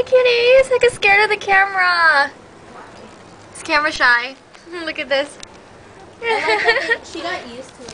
Hi, kitties. I get scared of the camera. It's camera shy? Look at this. Oh like she got used to it.